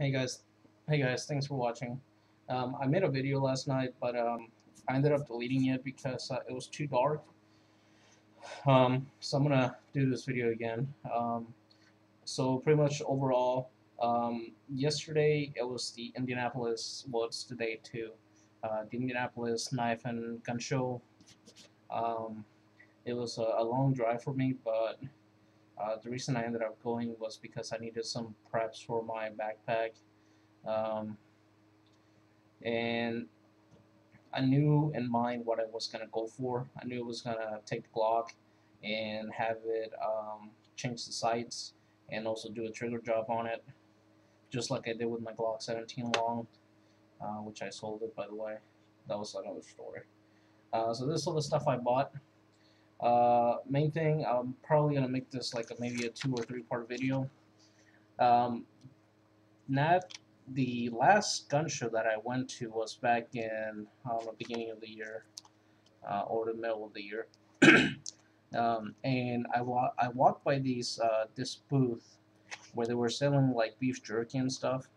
Hey guys, hey guys, thanks for watching. Um, I made a video last night, but um, I ended up deleting it because uh, it was too dark. Um, so I'm gonna do this video again. Um, so pretty much overall, um, yesterday it was the Indianapolis. Well, it's today too. Uh, the Indianapolis Knife and Gun Show. Um, it was a, a long drive for me, but uh, the reason I ended up going was because I needed some preps for my backpack. Um, and I knew in mind what I was going to go for. I knew it was going to take the Glock and have it um, change the sights and also do a trigger job on it. Just like I did with my Glock 17 long, uh, which I sold it by the way. That was another story. Uh, so this is all the stuff I bought. Uh, main thing, I'm probably gonna make this like a, maybe a two or three part video. Um, not the last gun show that I went to was back in uh, the beginning of the year uh, or the middle of the year. um, and I wa I walked by these uh, this booth where they were selling like beef jerky and stuff,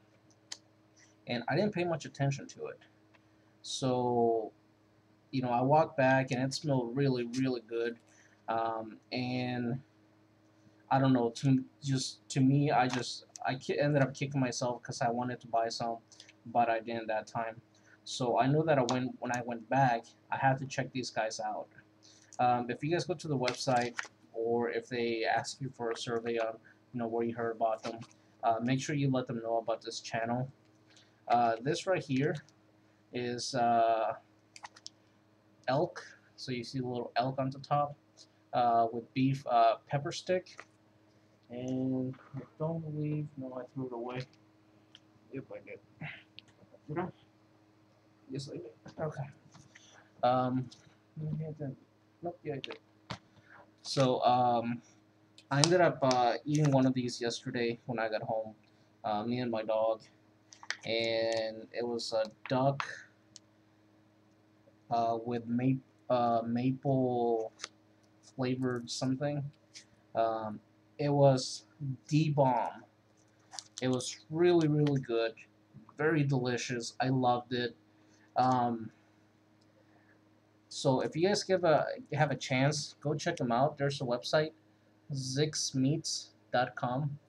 and I didn't pay much attention to it. So you know, I walked back and it smelled really, really good. Um, and I don't know, to just to me, I just I ended up kicking myself because I wanted to buy some, but I didn't that time. So I know that I went when I went back, I had to check these guys out. Um, if you guys go to the website or if they ask you for a survey on you know where you heard about them, uh, make sure you let them know about this channel. Uh, this right here is. Uh, elk. So you see the little elk on the top uh, with beef uh, pepper stick. And I don't believe, no, I threw it away. Yep, I did. Did I? Yes, I did. Okay. Um, nope, yeah, I did. So, um, I ended up uh, eating one of these yesterday when I got home. Uh, me and my dog. And it was a duck uh, with ma uh, maple flavored something. Um, it was the bomb. It was really, really good. Very delicious. I loved it. Um, so if you guys give a have a chance, go check them out. There's a website, zicksmeats.com,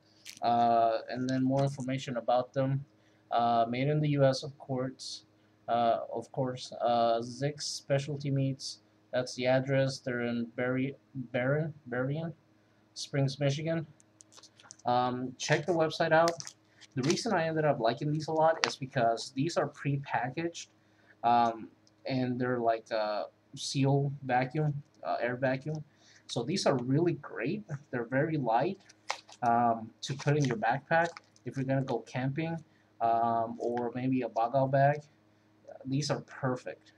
uh, and then more information about them. Uh, made in the U.S. of course uh, of course, uh, Zick's Specialty Meats. That's the address. They're in Berry, Barron, Berrien Springs, Michigan. Um, check the website out. The reason I ended up liking these a lot is because these are pre-packaged, um, and they're like uh, seal vacuum, uh, air vacuum. So these are really great. They're very light um, to put in your backpack if you're gonna go camping, um, or maybe a bug out bag these are perfect.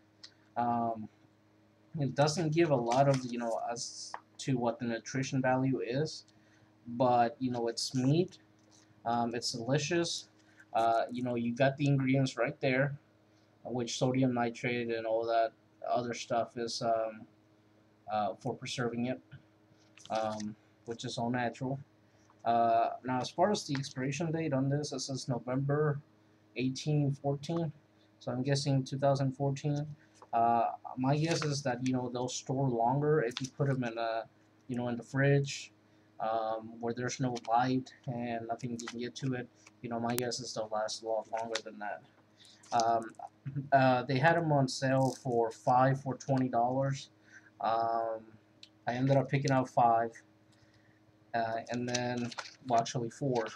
Um, it doesn't give a lot of, you know, as to what the nutrition value is, but, you know, it's meat, um, it's delicious, uh, you know, you got the ingredients right there, which sodium nitrate and all that other stuff is um, uh, for preserving it, um, which is all natural. Uh, now, as far as the expiration date on this, it says November 1814. So I'm guessing 2014. Uh, my guess is that you know they'll store longer if you put them in a you know in the fridge um, where there's no light and nothing can get to it. You know my guess is they'll last a lot longer than that. Um, uh, they had them on sale for five for twenty dollars. Um, I ended up picking out five, uh, and then well actually four,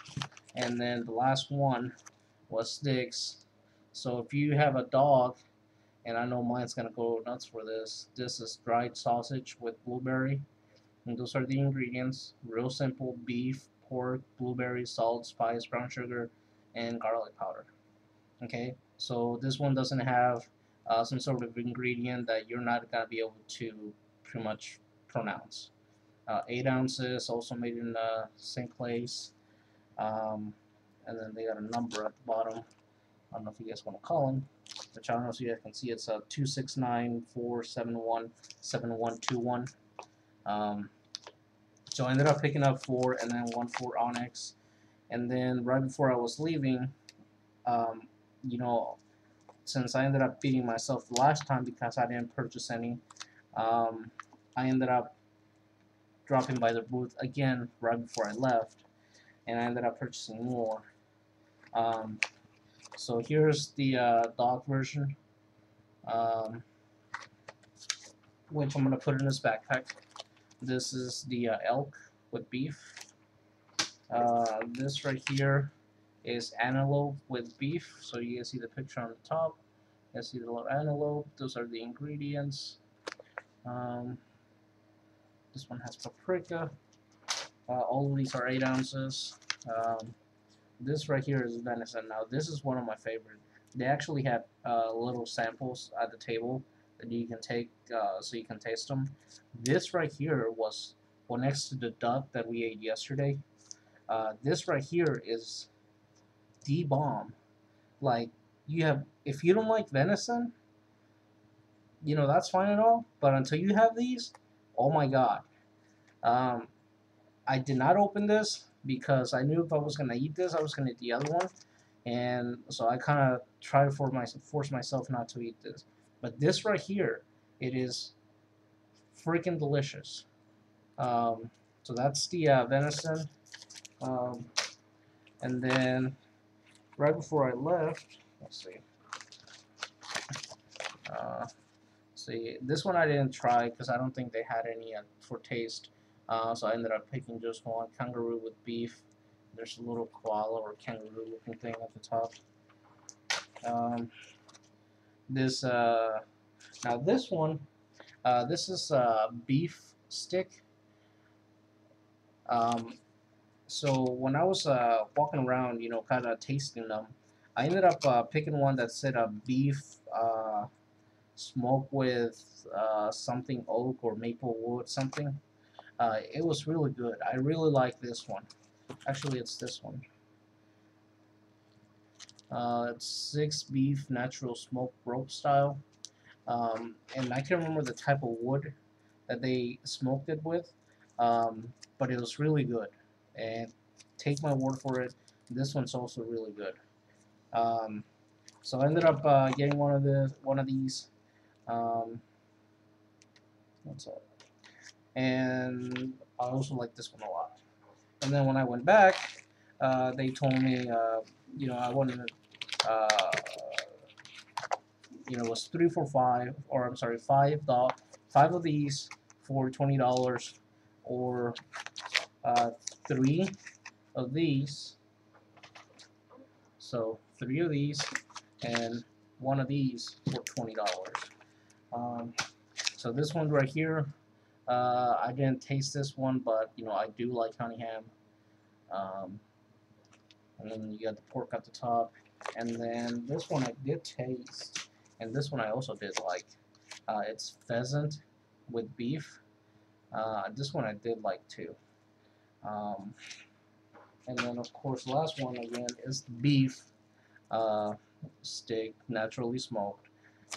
and then the last one was six so if you have a dog, and I know mine's gonna go nuts for this, this is dried sausage with blueberry. And those are the ingredients. Real simple beef, pork, blueberry, salt, spice, brown sugar, and garlic powder. Okay, so this one doesn't have uh, some sort of ingredient that you're not gonna be able to pretty much pronounce. Uh, 8 ounces, also made in the same place. Um, and then they got a number at the bottom. I don't know if you guys want to call him. which I don't know if you guys can see it's uh, 269-471-7121. Um, so I ended up picking up four and then one for Onyx. And then right before I was leaving, um, you know, since I ended up beating myself last time because I didn't purchase any, um, I ended up dropping by the booth again right before I left, and I ended up purchasing more. Um, so here's the uh, dog version, um, which I'm gonna put in this backpack. This is the uh, elk with beef. Uh, this right here is antelope with beef. So you can see the picture on the top. You can see the little antelope. Those are the ingredients. Um, this one has paprika. Uh, all of these are 8 ounces. Um, this right here is venison. Now this is one of my favorite. They actually have uh, little samples at the table that you can take uh, so you can taste them. This right here was well next to the duck that we ate yesterday. Uh, this right here is the bomb. Like you have, if you don't like venison, you know that's fine at all. But until you have these, oh my god. Um, I did not open this because I knew if I was gonna eat this, I was gonna eat the other one, and so I kind of try to force, my, force myself not to eat this. But this right here, it is freaking delicious. Um, so that's the uh, venison. Um, and then right before I left, let's see. Uh, see, this one I didn't try because I don't think they had any uh, for taste. Uh, so I ended up picking just one kangaroo with beef. There's a little koala or kangaroo looking thing at the top. Um, this uh, now this one, uh, this is a beef stick. Um, so when I was uh, walking around, you know, kind of tasting them, I ended up uh, picking one that said a beef uh, smoke with something oak or maple wood something. Uh, it was really good. I really like this one. Actually, it's this one. Uh, it's six beef natural smoke rope style, um, and I can't remember the type of wood that they smoked it with, um, but it was really good and take my word for it this one's also really good um, so I ended up uh, getting one of the one of these um, what's up and I also like this one a lot and then when I went back uh, they told me uh, you know I wanted uh, you know it was three for five or I'm sorry five dot five of these for twenty dollars or uh, three of these. So three of these and one of these for twenty dollars. Um, so this one right here, uh, I didn't taste this one, but you know I do like honey ham. Um, and then you got the pork at the top, and then this one I did taste, and this one I also did like. Uh, it's pheasant with beef. Uh, this one I did like too. Um, and then of course last one again is beef uh, steak naturally smoked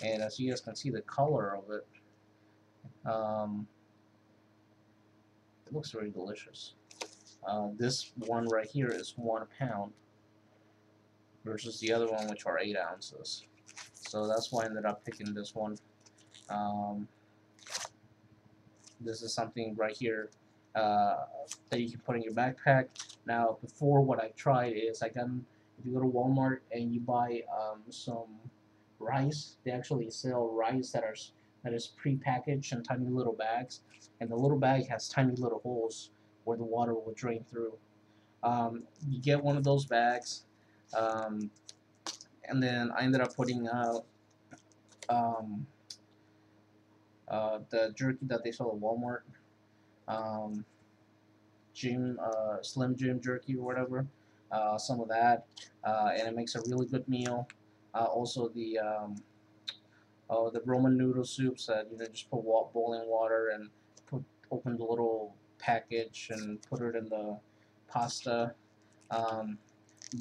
and as you guys can see the color of it um, it looks very delicious. Uh, this one right here is one pound versus the other one which are eight ounces. So that's why I ended up picking this one. Um, this is something right here uh, that you can put in your backpack. Now, before what I tried is I can, if you go to Walmart and you buy um, some rice, they actually sell rice that are that is pre-packaged in tiny little bags, and the little bag has tiny little holes where the water will drain through. Um, you get one of those bags, um, and then I ended up putting out um, uh, the jerky that they sell at Walmart um, Jim uh, Slim Jim jerky or whatever. Uh, some of that, uh, and it makes a really good meal. Uh, also the oh, the Ramen noodle soups that you know just put wa boiling water and put open the little package and put it in the pasta. Um,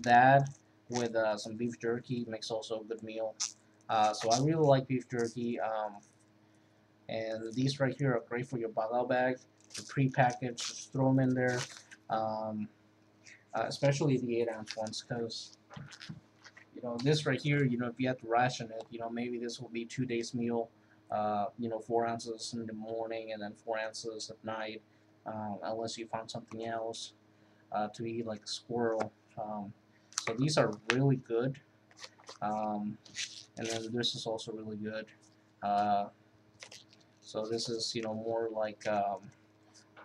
that with uh, some beef jerky makes also a good meal. Uh, so I really like beef jerky. Um, and these right here are great for your bug out bag the pre-packaged, just throw them in there, um, uh, especially the 8 ounce ones, because know, this right here, you know, if you have to ration it, you know, maybe this will be two days meal. Uh, you know, four ounces in the morning and then four ounces at night, um, unless you find something else uh, to eat like a squirrel. Um, so these are really good. Um, and then this is also really good. Uh, so this is, you know, more like, um,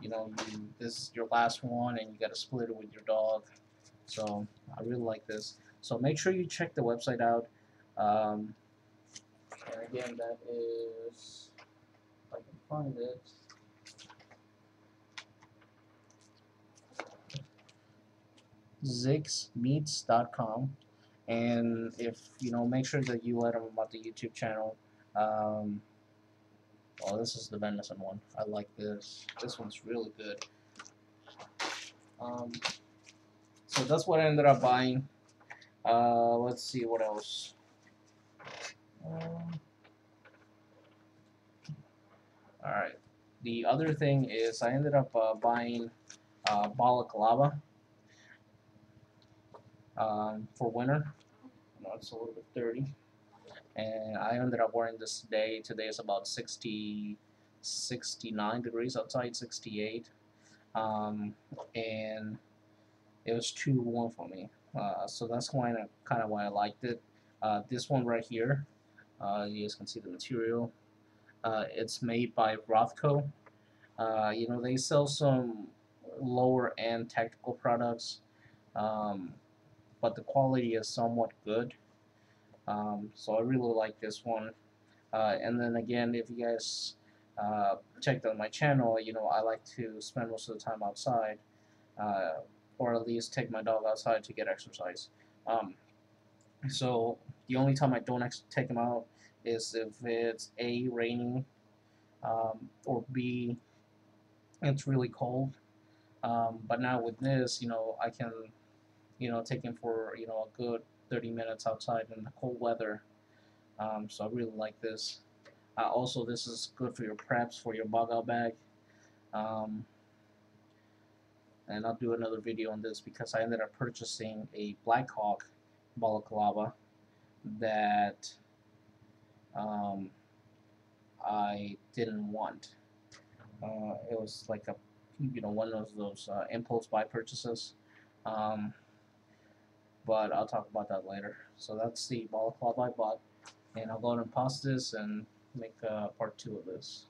you know, you, this is your last one and you got to split it with your dog. So I really like this. So make sure you check the website out. Um, and again, that is, if I can find it. zicksmeats.com and if you know make sure that you let them about the YouTube channel. Um, oh this is the venison one. I like this. This one's really good. Um, so that's what I ended up buying uh, let's see what else um, alright the other thing is I ended up uh, buying uh, balaclava um, for winter. Know, it's a little bit dirty. And I ended up wearing this today. Today is about 60, 69 degrees outside, 68. Um, and it was too warm for me. Uh, so that's kind of kind of why I liked it. Uh, this one right here, uh, you guys can see the material. Uh, it's made by Rothco. Uh, you know, they sell some lower end technical products. Um, but the quality is somewhat good. Um, so I really like this one. And then again, if you guys checked out my channel, you know I like to spend most of the time outside, or at least take my dog outside to get exercise. Um, so the only time I don't take him out is if it's a raining, um, or b it's really cold. Um, but now with this, you know I can you know, taking for, you know, a good 30 minutes outside in the cold weather. Um, so I really like this. Uh, also, this is good for your preps, for your bug out bag. And I'll do another video on this because I ended up purchasing a Blackhawk balaclava that um, I didn't want. Uh, it was like a, you know, one of those uh, impulse buy purchases. Um, but I'll talk about that later. So that's the ball club I bought, and I'll go ahead and pause this and make uh, part two of this.